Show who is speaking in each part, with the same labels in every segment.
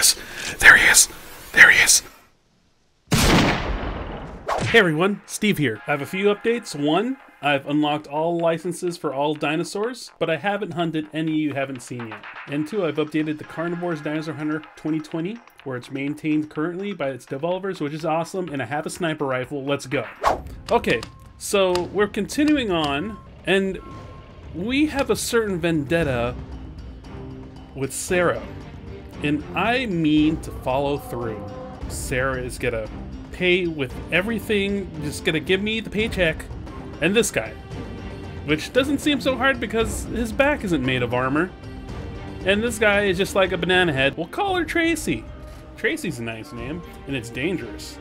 Speaker 1: is. There he is. There he is. Hey everyone, Steve here. I have a few updates. One, I've unlocked all licenses for all dinosaurs, but I haven't hunted any you haven't seen yet. And two, I've updated the Carnivores Dinosaur Hunter 2020, where it's maintained currently by its developers, which is awesome, and I have a sniper rifle. Let's go. Okay, so we're continuing on, and we have a certain vendetta with Sarah, and I mean to follow through. Sarah is gonna pay with everything, just gonna give me the paycheck, and this guy. Which doesn't seem so hard because his back isn't made of armor. And this guy is just like a banana head. We'll call her Tracy. Tracy's a nice name, and it's dangerous.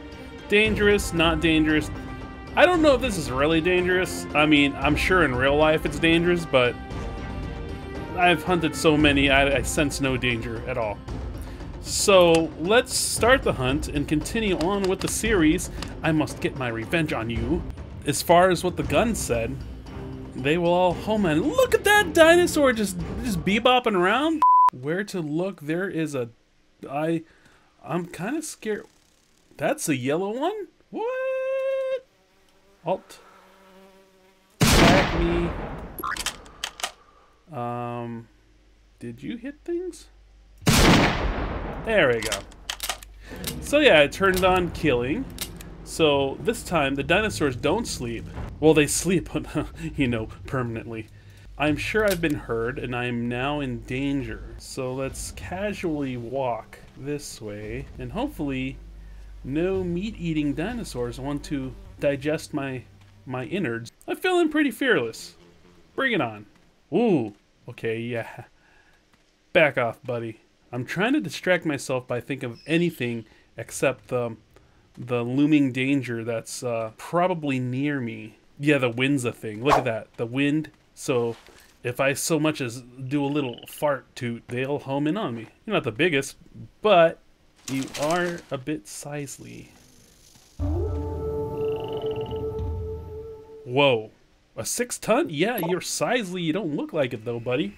Speaker 1: Dangerous, not dangerous. I don't know if this is really dangerous. I mean, I'm sure in real life it's dangerous, but I've hunted so many, I, I sense no danger at all. So let's start the hunt and continue on with the series. I must get my revenge on you. As far as what the gun said, they will all home and look at that dinosaur just just bebopping around. Where to look? There is a I I'm kind of scared. That's a yellow one? What? Alt. Me. Um did you hit things? There we go. So yeah, I turned on killing. So this time the dinosaurs don't sleep. Well, they sleep, you know, permanently. I'm sure I've been heard and I'm now in danger. So let's casually walk this way and hopefully no meat-eating dinosaurs want to digest my my innards. I'm feeling pretty fearless. Bring it on. Ooh, okay, yeah. Back off, buddy. I'm trying to distract myself by thinking of anything except the the looming danger that's uh, probably near me. Yeah, the wind's a thing. Look at that, the wind. So if I so much as do a little fart toot, they'll home in on me. You're not the biggest, but you are a bit sizely. Whoa, a six ton? Yeah, you're sizely. You don't look like it though, buddy.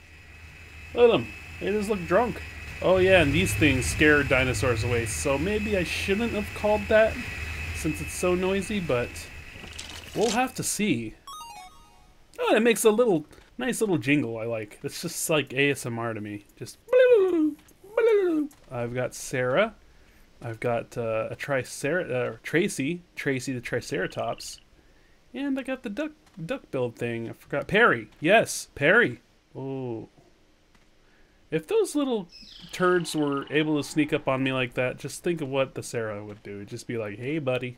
Speaker 1: Look at them. They just look drunk. Oh yeah, and these things scare dinosaurs away, so maybe I shouldn't have called that since it's so noisy, but we'll have to see. Oh, it makes a little, nice little jingle I like. It's just like ASMR to me. Just I've got Sarah. I've got uh, a Tricer uh, Tracy, Tracy the Triceratops. And I got the duck duck build thing. I forgot Perry. Yes, Perry. Oh, if those little turds were able to sneak up on me like that, just think of what the Sarah would do. Just be like, hey, buddy,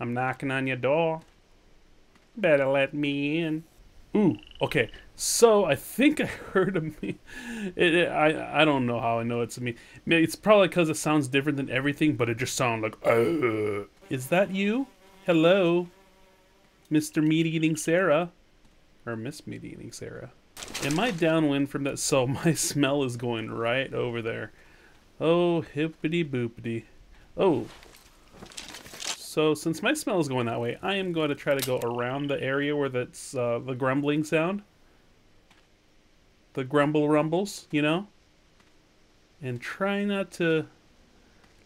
Speaker 1: I'm knocking on your door. Better let me in. Ooh, okay. So I think I heard a me. It, it, I I don't know how I know it's a me. It's probably because it sounds different than everything, but it just sounds like. Uh. Is that you? Hello, Mr. Meat Eating Sarah, or Miss Meat Eating Sarah. Am I downwind from that? So my smell is going right over there. Oh, hippity boopity. Oh. So since my smell is going that way, I am going to try to go around the area where that's uh, the grumbling sound. The grumble rumbles, you know? And try not to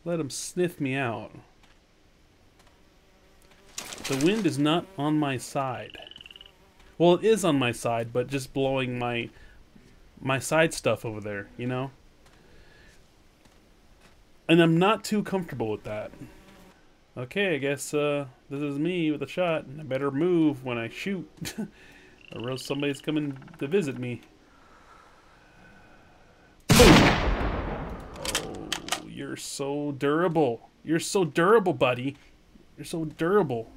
Speaker 1: let them sniff me out. The wind is not on my side. Well, it is on my side, but just blowing my my side stuff over there, you know? And I'm not too comfortable with that. Okay, I guess uh, this is me with a shot. And I better move when I shoot. or else somebody's coming to visit me. Oh, you're so durable. You're so durable, buddy. You're so durable.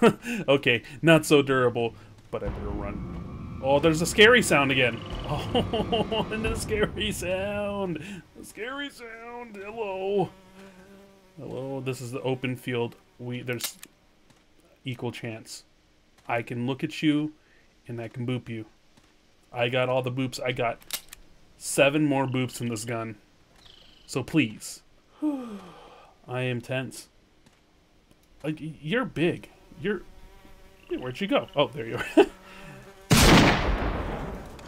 Speaker 1: okay, not so durable, but I better run. Oh, there's a scary sound again. Oh, and a scary sound. A scary sound. Hello. Hello, this is the open field. We There's equal chance. I can look at you, and I can boop you. I got all the boops. I got seven more boops from this gun. So please. I am tense. Like, you're big. You're... Where'd you go? Oh, there you are.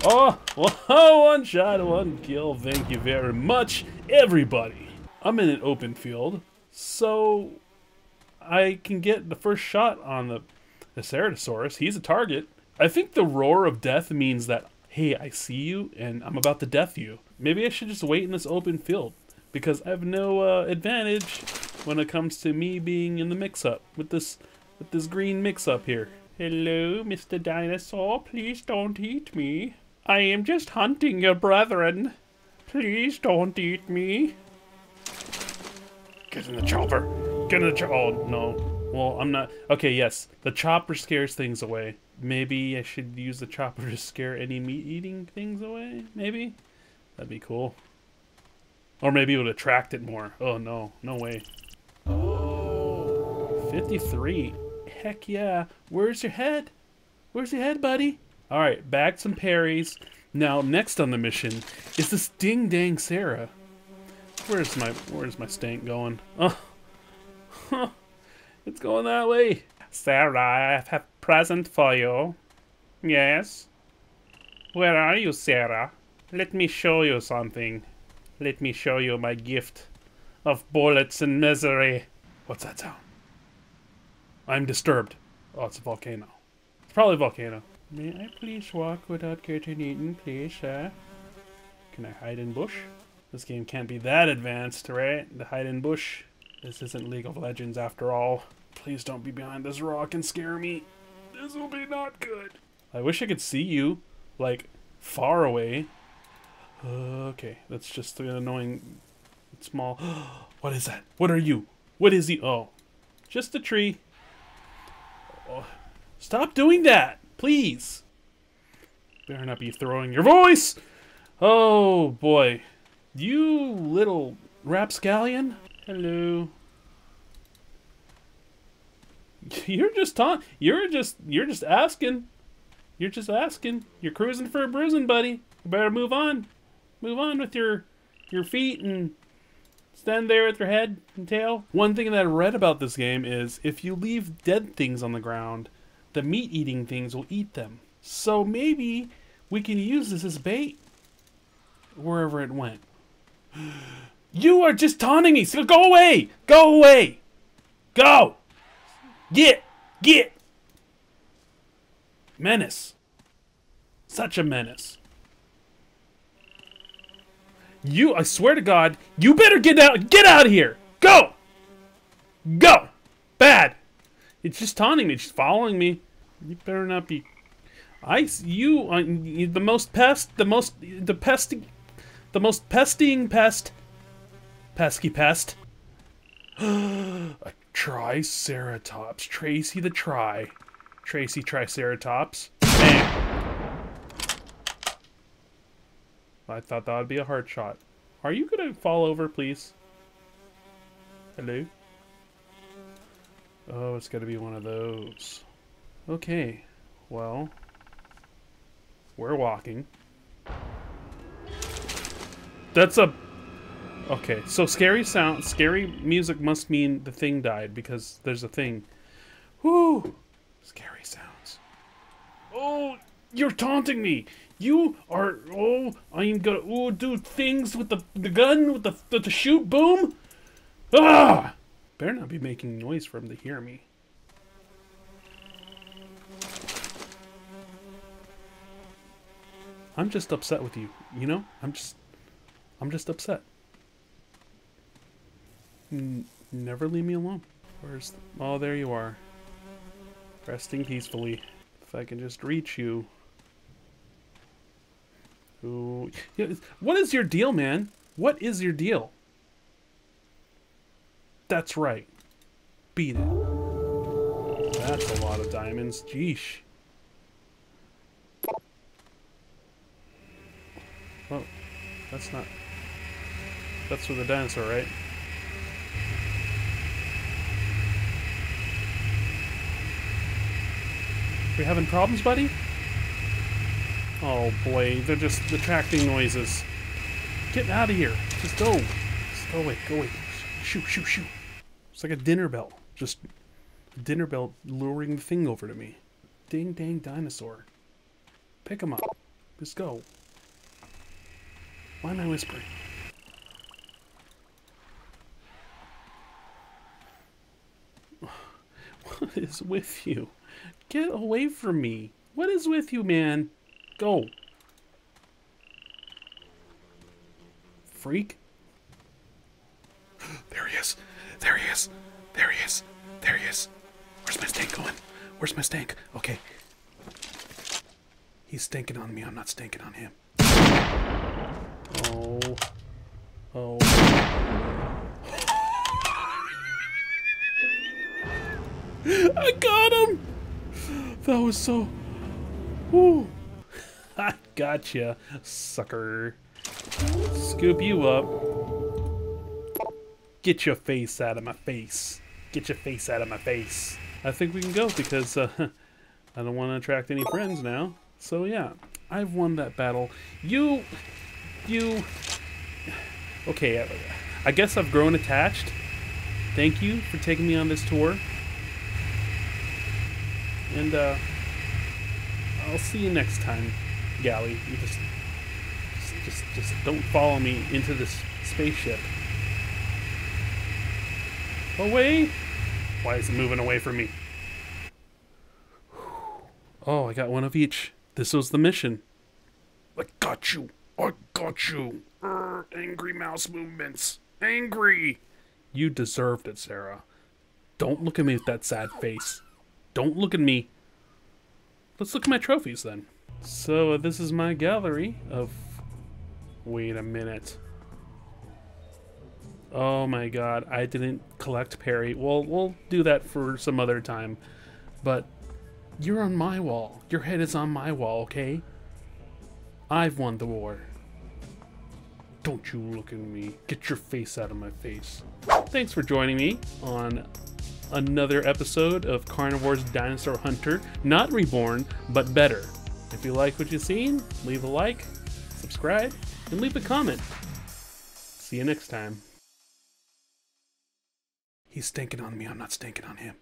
Speaker 1: Oh, well, one shot, one kill. Thank you very much, everybody. I'm in an open field, so I can get the first shot on the, the Ceratosaurus. He's a target. I think the roar of death means that, hey, I see you and I'm about to death you. Maybe I should just wait in this open field because I have no uh, advantage when it comes to me being in the mix-up with this with this green mix-up here. Hello, Mr. Dinosaur. Please don't eat me. I am just hunting your brethren. Please don't eat me. Get in the chopper. Get in the chopper. Oh, no. Well, I'm not. Okay, yes. The chopper scares things away. Maybe I should use the chopper to scare any meat-eating things away? Maybe? That'd be cool. Or maybe it would attract it more. Oh, no. No way. Oh, 53. Heck yeah. Where's your head? Where's your head, buddy? All right, back some parries. Now, next on the mission is this Ding Dang Sarah. Where's my Where's my stank going? Oh, it's going that way. Sarah, I have a present for you. Yes. Where are you, Sarah? Let me show you something. Let me show you my gift of bullets and misery. What's that sound? I'm disturbed. Oh, it's a volcano. It's probably a volcano. May I please walk without getting eaten, please, sir? Can I hide in bush? This game can't be that advanced, right? The hide in bush. This isn't League of Legends after all. Please don't be behind this rock and scare me. This will be not good. I wish I could see you, like, far away. Uh, okay, that's just the annoying small... what is that? What are you? What is he? Oh, just a tree. Stop doing that, please. Better not be throwing your voice. Oh, boy. You little rapscallion. Hello. You're just taunt. You're just you're just asking. You're just asking. You're cruising for a bruising, buddy. You better move on. Move on with your your feet and stand there with your head and tail. One thing that I read about this game is if you leave dead things on the ground, the meat-eating things will eat them. So maybe we can use this as bait wherever it went. You are just taunting me. So go away. Go away. Go. Get. Get. Menace. Such a menace. You, I swear to God, you better get out, get out of here. Go. Go. Bad. It's just taunting me. It's following me. You better not be. I, you, uh, the most pest, the most, the pest, the most pesting pest. Pesky pest. a Triceratops. Tracy the try, Tracy Triceratops. I thought that would be a hard shot. Are you gonna fall over, please? Hello? Oh, it's gotta be one of those. Okay, well, we're walking. That's a... Okay, so scary sound, scary music must mean the thing died because there's a thing. Whoo! Scary sounds. Oh, you're taunting me! You are oh I'm gonna oh do things with the the gun with the with the shoot boom. Ah! Better not be making noise for him to hear me. I'm just upset with you, you know? I'm just I'm just upset. N never leave me alone. Where's the, oh there you are. Resting peacefully. If I can just reach you. Ooh. What is your deal, man? What is your deal? That's right. Beat it. That's a lot of diamonds. Jeesh. Oh, that's not... That's for the dinosaur, right? We having problems, buddy? Oh boy, they're just attracting noises. Get out of here. Just go. Just go away. Go away. Shoot, shoot, shoot. It's like a dinner bell. Just a dinner bell luring the thing over to me. Ding dang dinosaur. Pick him up. Just go. Why am I whispering? What is with you? Get away from me. What is with you, man? Go. Freak. There he is. There he is. There he is. There he is. Where's my stank going? Where's my stank? Okay. He's stinking on me. I'm not stinking on him. Oh. Oh. I got him! That was so. Woo! I gotcha, sucker. Scoop you up. Get your face out of my face. Get your face out of my face. I think we can go because uh, I don't want to attract any friends now. So yeah, I've won that battle. You, you. Okay, I, I guess I've grown attached. Thank you for taking me on this tour. And uh, I'll see you next time, Gally. You just, just, just, just don't follow me into this spaceship. Away! Why is it moving away from me? Oh, I got one of each. This was the mission. I got you. I got you. Urgh, angry mouse movements. Angry. You deserved it, Sarah. Don't look at me with that sad face. Don't look at me. Let's look at my trophies then. So uh, this is my gallery of... Wait a minute. Oh my god, I didn't collect Perry. Well, we'll do that for some other time. But you're on my wall. Your head is on my wall, okay? I've won the war. Don't you look at me. Get your face out of my face. Thanks for joining me on another episode of Carnivore's Dinosaur Hunter. Not reborn, but better. If you like what you've seen, leave a like, subscribe, and leave a comment. See you next time. He's stinking on me, I'm not stinking on him.